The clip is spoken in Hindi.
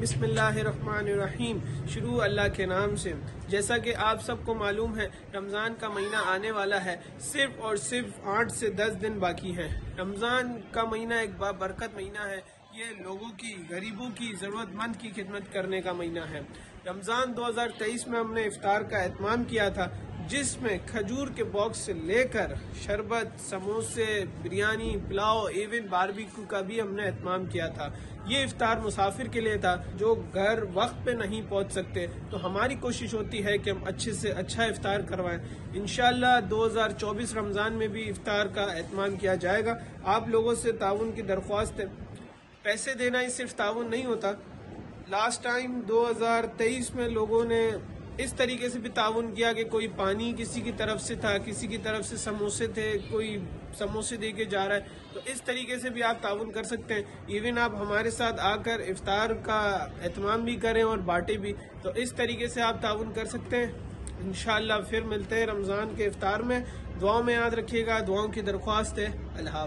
बिस्मिल्लाहिर्रहमानिर्रहीम शुरू अल्लाह के नाम से। जैसा कि आप सबको मालूम है, रमज़ान का महीना आने वाला है। सिर्फ़ और सिर्फ़ आठ से दस दिन बाकी है। रमज़ान का महीना एक बरकत महीना है। ये लोगों की, गरीबों की, ज़रूरतमंद की खिदमत करने का महीना है। रमज़ान 2023 में हमने इफ्तार का एहतमाम किया था। जिसमें खजूर के बॉक्स से लेकर शरबत, समोसे, बिरयानी, पुलाव इवन बारबेक्यू का भी हमने अहतमाम किया था। ये इफ्तार मुसाफिर के लिए था, जो घर वक्त पे नहीं पहुँच सकते। तो हमारी कोशिश होती है कि हम अच्छे से अच्छा इफ्तार करवाएँ। इनशाला 2024 रमज़ान में भी इफ्तार का एहतमाम किया जाएगा। आप लोगों से ताउन की दरख्वास्त है। पैसे देना ही सिर्फ़ ताउन नहीं होता। लास्ट टाइम 2023 में लोगों ने इस तरीके से भी ताउन किया कि कोई पानी किसी की तरफ़ से था, किसी की तरफ़ से समोसे थे, कोई समोसे दे के जा रहा है। तो इस तरीके से भी आप ताउन कर सकते हैं। इवन आप हमारे साथ आकर इफ्तार का एहतमाम भी करें और बाटे भी। तो इस तरीके से आप ताउन कर सकते हैं। इनशाला फिर मिलते हैं रमज़ान के इफ्तार में। दुआओं में याद रखिएगा। दुआओं की दरख्वास्त है। अल्लाह